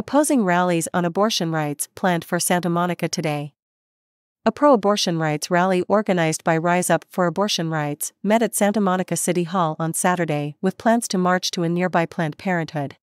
Opposing rallies on abortion rights planned for Santa Monica today. A pro abortion rights rally organized by Rise Up for Abortion Rights met at Santa Monica City Hall on Saturday with plans to march to a nearby Planned Parenthood.